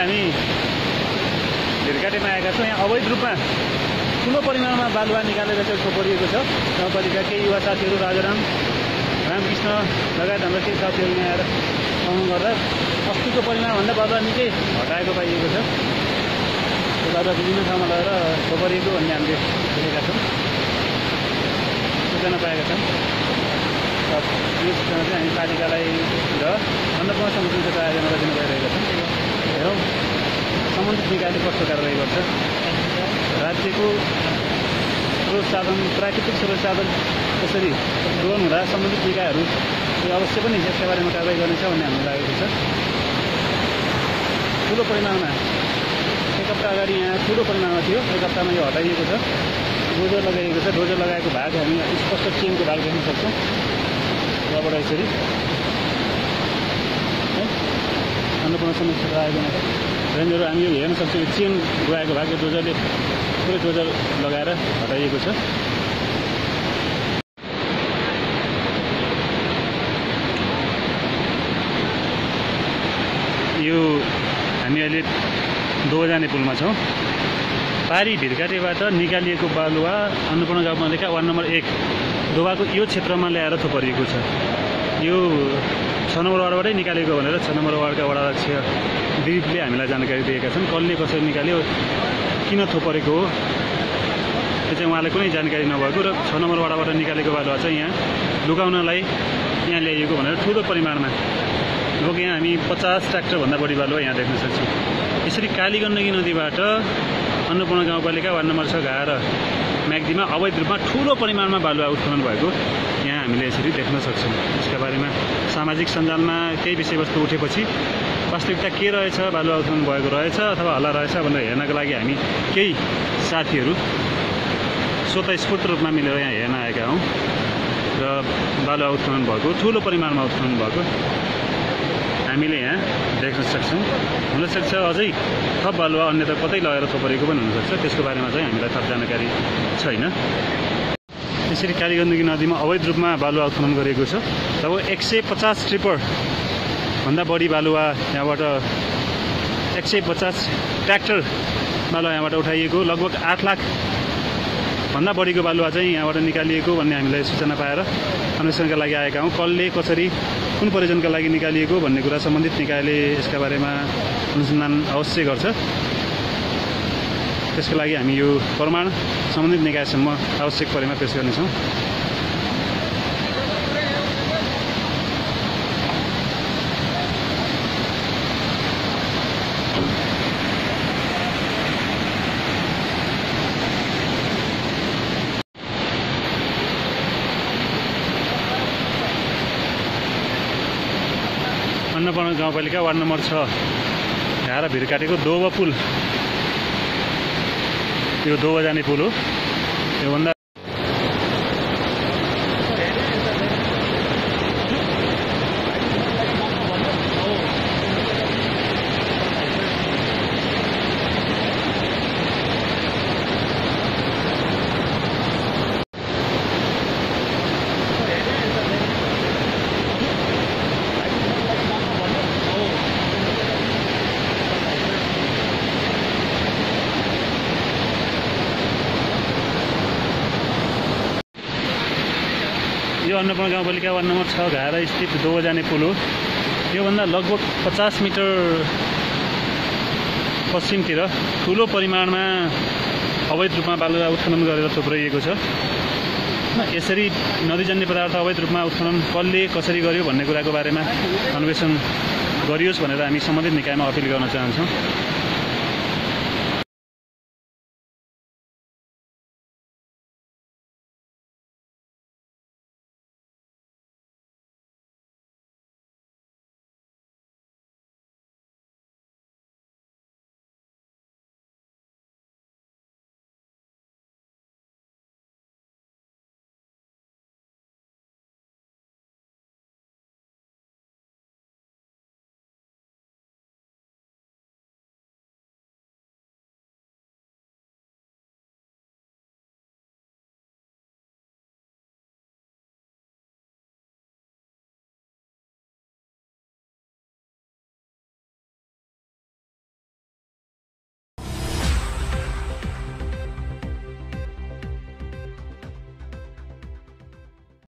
हामी भिरकाटेमा आएका छौँ। यहाँ अवैध रूपमा ठुलो परिमाणमा बालुवा निकालेर चाहिँ थोपरिएको छ। गाउँपालिका केही युवा साथीहरू राजाराम रामकृष्ण लगायत हाम्रा केही साथीहरू यहाँ आएर भ्रमण गर्दा अस्तिको परिमाणभन्दा बालुवा निकै हटाएको पाइएको छ। त्यो बालुवा विभिन्न ठाउँमा लगेर थोपरिएको भन्ने हामीले देखेका छौँ। सूचना पाएका छौँ। यो सूचना चाहिँ हामी पालिकालाई र अन्नपूर्ण समितिको आयोजनालाई दिनु भइरहेका छौँ। हेरौँ सम्बन्धित निकायले कस्तो कारवाही गर्छ। राज्यको स्रोत साधन प्राकृतिक स्रोत साधन कसरी दोहन हुँदा सम्बन्धित निकायहरू अवश्य पनि यसका बारेमा कारवाही गर्नेछ भन्ने हामीलाई लागेको छ। ठुलो परिमाणमा एक हप्ता अगाडि यहाँ ठुलो परिमाणमा थियो। एक हप्तामा यो हटाइएको छ। डोजर लगाइएको छ। डोजर लगाएको भाग हामी स्पष्ट चेनको भाग देख्न सक्छौँ। यहाँबाट यसरी है अन्नपूर्ण समीक्षा आयोजना रेन्जहरू हामी हेर्न सक्छौँ। चेन गएको यो डोजरले पुरै डोजर लगाएर हटाइएको छ। यो हामी अहिले दोहो जाने पुलमा छौँ। पारी भिरकाटेबाट निकालिएको बालुवा अन्नपूर्ण गाउँपालिका वार्ड नम्बर एक। दोबाको यो क्षेत्रमा ल्याएर थुपरिएको छ। यो छ नम्बर वार्डबाटै निकालेको भनेर छ नम्बर वार्डका वडा अध्यक्ष दिलीपले हामीलाई जानकारी दिएका छन्। कसले कसरी निकाल्यो किन थोपरेको हो त्यो चाहिँ उहाँलाई कुनै जानकारी नभएको र छ नम्बर वाडाबाट निकालेको बालुवा चाहिँ यहाँ लुकाउनलाई यहाँ ल्याइएको भनेर ठुलो परिमाणमा। लगभग यहाँ हामी पचास ट्र्याक्टरभन्दा बढी बालुवा यहाँ देख्न सक्छौँ। यसरी काली गण्डकी नदीबाट अन्नपूर्ण गाउँपालिका वार्ड नम्बर छ घाएर म्याग्दीमा अवैध रूपमा ठुलो परिमाणमा बालुवा उत्खनन भएको यहाँ हामीले यसरी देख्न सक्छौँ। यसका बारेमा सामाजिक सञ्जालमा केही विषयवस्तु उठेपछि वास्तविकता के रहेछ बालुवा उत्खनन भएको रहेछ अथवा हल्ला रहेछ भनेर हेर्नका लागि हामी केही साथीहरू स्वतस्फूर्त रूपमा मिलेर यहाँ हेर्न आएका हौँ। र बालुवा उत्खनन भएको ठुलो परिमाणमा उत्खनन भएको हामीले यहाँ देख्न सक्छौँ। हुनसक्छ अझै थप बालुवा अन्यत्र कतै लगेर थोपरेको पनि हुनसक्छ त्यसको बारेमा चाहिँ हामीलाई थप जानकारी छैन। यसरी कालीगण्डकी नदीमा अवैध रूपमा बालुवा उत्खनन गरिएको छ। लगभग एक सय पचास ट्रिपर भन्दा बढी बालुवा यहाँबाट एक सय पचास ट्र्याक्टर बालुवा यहाँबाट उठाइएको लगभग आठ लाख भन्दा बढीको बालुवा चाहिँ यहाँबाट निकालिएको भन्ने हामीलाई सूचना पाएर अन्वेषणका लागि आएका हौँ। कसले कसरी कुन प्रयोजनका लागि निकालिएको भन्ने कुरा सम्बन्धित निकायले यसका बारेमा अनुसन्धान अवश्य गर्छ। त्यसको लागि हामी यो प्रमाण सम्बन्धित निकायसम्म आवश्यक परेमा पेश गर्नेछौँ। अन्नपूर्ण गाउँपालिका वार्ड नम्बर छ। घारा भिर काटेको दोवा पुल। यो दोवा जाने पुल हो। योभन्दा यो अन्नपूर्ण गाउँपालिका वार्ड नम्बर छ घारा स्थित दोवा जाने पुल हो। योभन्दा लगभग पचास मिटर पश्चिमतिर ठुलो परिमाणमा अवैध रूपमा बालुवा उत्खनन गरेर थुप्राइएको छ। यसरी नदीजन्य पदार्थ अवैध रूपमा उत्खनन कसले कसरी गर्यो भन्ने कुराको बारेमा अन्वेषण गरियोस् भनेर हामी सम्बन्धित निकायमा अपिल गर्न चाहन्छौँ।